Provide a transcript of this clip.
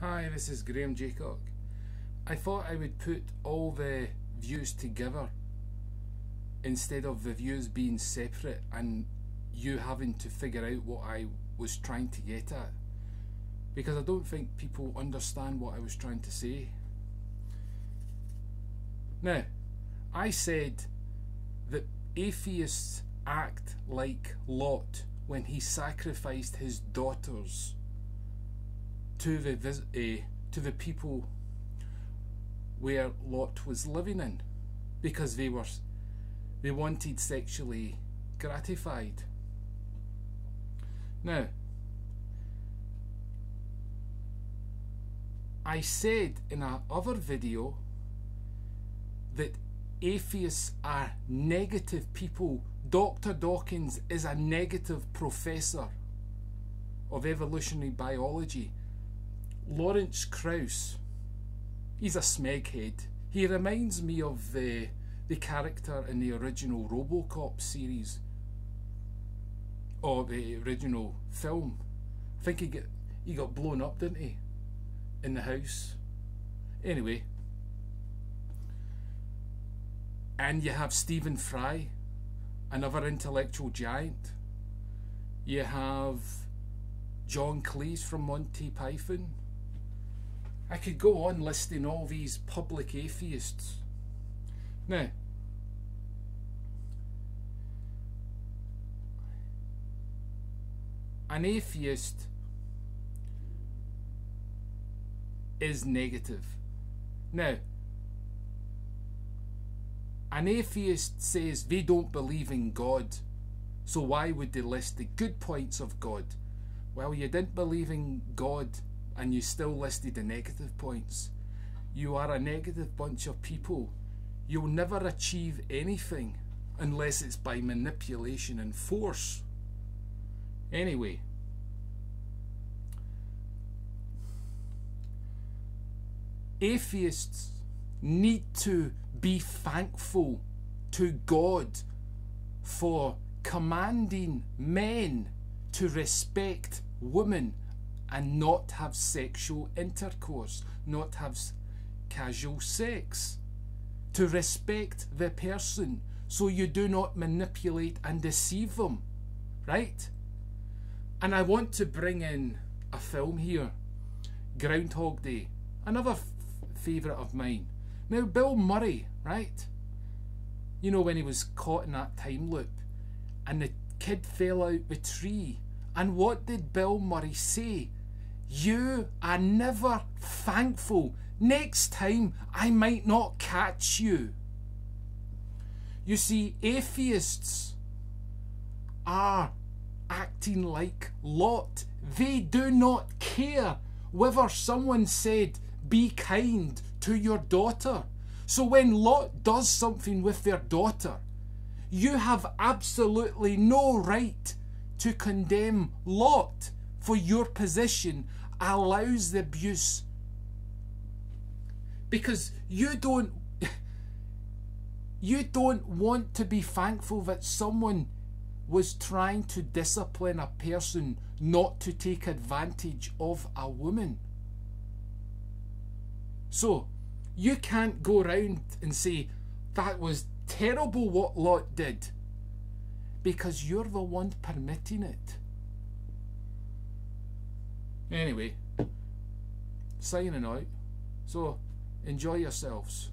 Hi, this is Graham Jeacocke. I thought I would put all the views together instead of the views being separate and you having to figure out what I was trying to get at. Because I don't think people understand what I was trying to say. Now, I said that atheists act like Lot when he sacrificed his daughters to the uh, to the people where Lot was living in because they were they wanted sexually gratified. Now, I said in a other video that atheists are negative people. Dr. Dawkins is a negative professor of evolutionary biology. Lawrence Krauss, he's a smeghead. He reminds me of the the character in the original RoboCop series or the original film. I think he get he got blown up, didn't he? In the house. Anyway. And you have Stephen Fry, another intellectual giant. You have John Cleese from Monty Python. I could go on listing all these public atheists. Now, an atheist is negative. Now, an atheist says they don't believe in God, so why would they list the good points of God? Well, you didn't believe in God and you still listed the negative points. You are a negative bunch of people. You'll never achieve anything unless it's by manipulation and force. Anyway, atheists need to be thankful to God for commanding men to respect women and not have sexual intercourse, not have casual sex. To respect the person so you do not manipulate and deceive them. Right? And I want to bring in a film here Groundhog Day, another favourite of mine. Now, Bill Murray, right? You know, when he was caught in that time loop and the kid fell out the tree. And what did Bill Murray say? You are never thankful. Next time I might not catch you. You see, atheists are acting like Lot. They do not care whether someone said, be kind to your daughter. So when Lot does something with their daughter, you have absolutely no right to condemn Lot for your position allows the abuse. Because you don't you don't want to be thankful that someone was trying to discipline a person not to take advantage of a woman. So, you can't go around and say, that was terrible what Lot did, because you're the one permitting it. Anyway, signing out. So, enjoy yourselves.